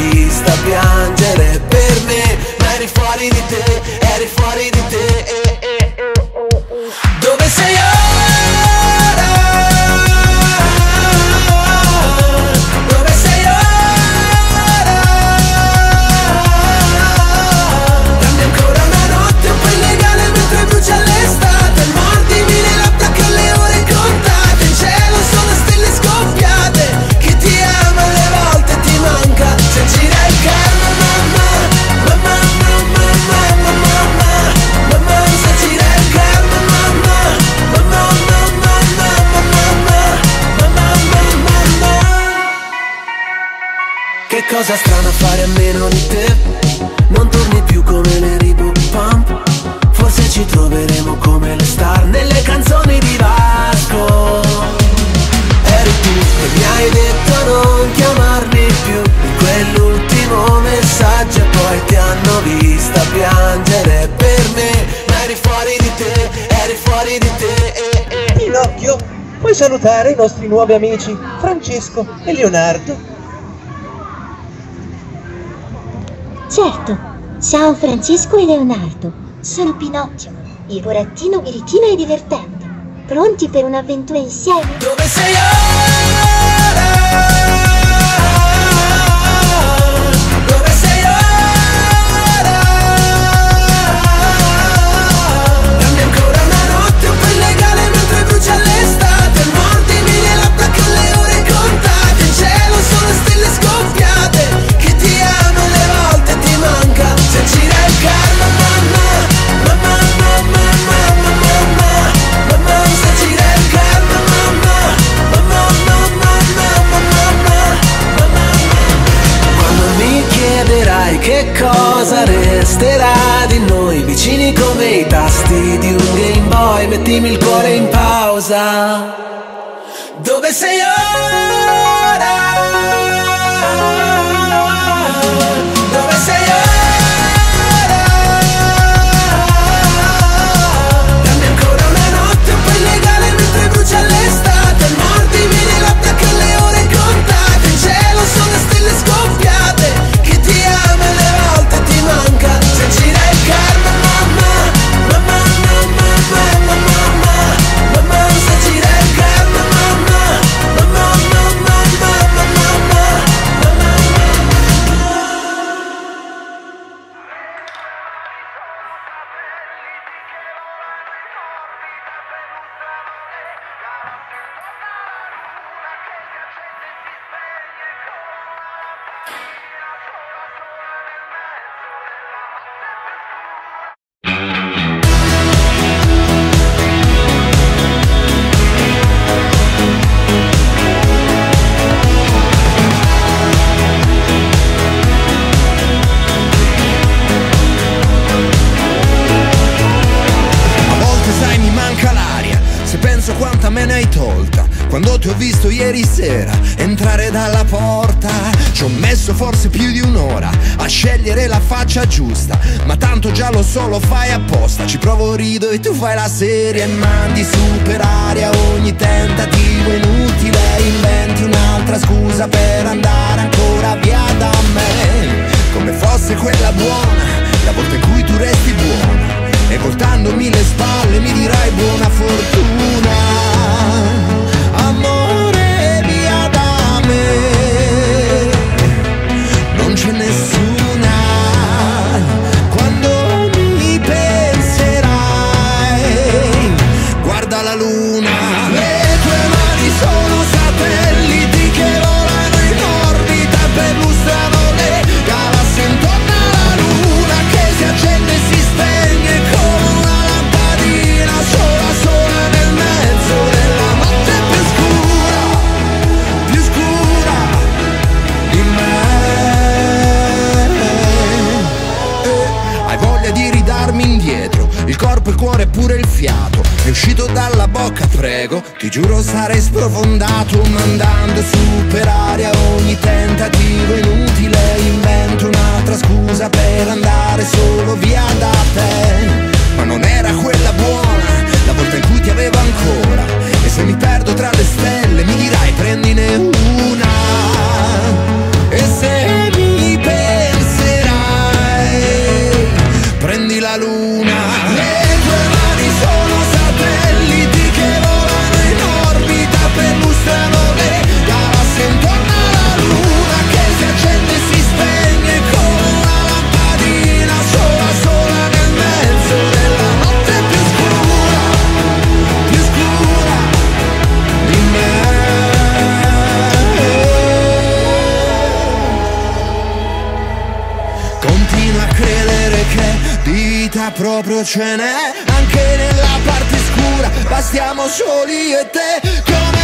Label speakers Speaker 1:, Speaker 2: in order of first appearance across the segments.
Speaker 1: please salutare i nostri nuovi amici Francesco e Leonardo.
Speaker 2: Certo, ciao Francesco e Leonardo, sono Pinocchio, il burattino birichino e divertente. Pronti per un'avventura insieme?
Speaker 3: Dove sei io? Dove sei
Speaker 4: oggi? visto ieri sera entrare dalla porta. Ci ho messo forse più di un'ora a scegliere la faccia giusta. Ma tanto già lo so, lo fai apposta. Ci provo, rido e tu fai la serie. E mandi su per aria ogni tentativo inutile. Inventi un'altra scusa per andare ancora via da me. Come fosse quella buona. giuro sarei sprofondato mandando su per aria ogni tentativo inutile. Invento un'altra scusa per andare solo via da te. Ma non era quella buona, la volta in cui ti avevo ancora. E se mi perdo tra le stelle mi dirai prendine una E se mi penserai prendi la luna proprio ce n'è. Anche nella parte scura, bastiamo soli e te. Come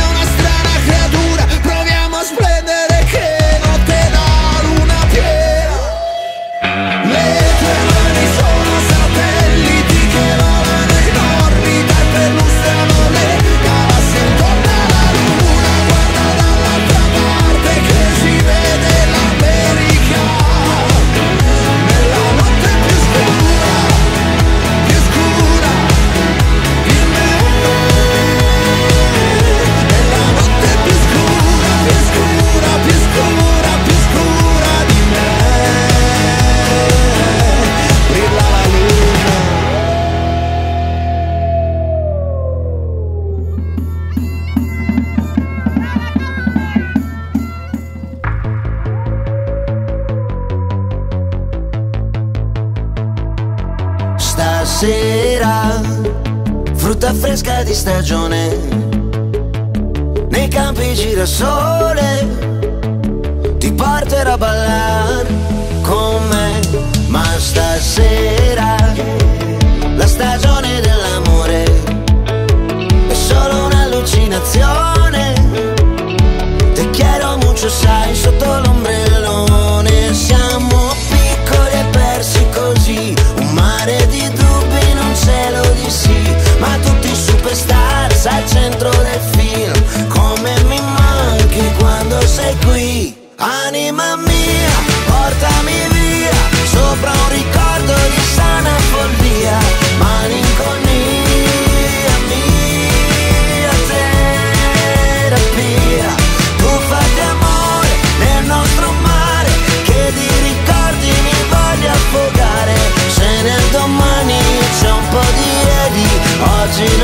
Speaker 3: tutta fresca di stagione. Nei campi girasole Ti porterò a ballare con me. Ma stasera La stagione dell'amore È solo un'allucinazione. Te quiero mucho, sai, sotto l'ombre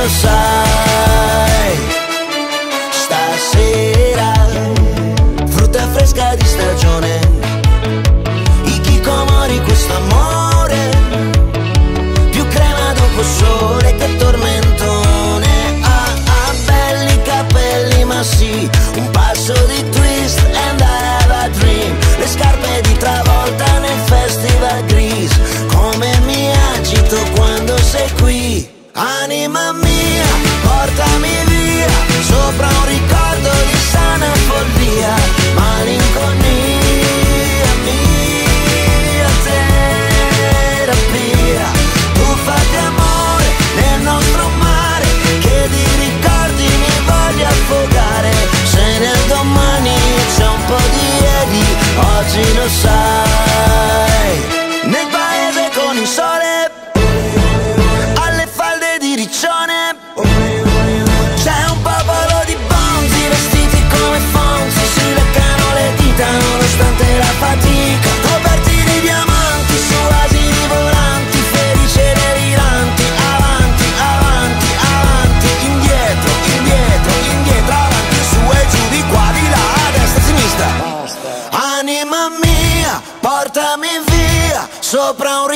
Speaker 3: lo sai. Stasera frutta fresca di stagione. I chicomori questo amore Più crema dopo sole che tormentone. Ha, ah belli capelli ma sì Un passo di tu pra um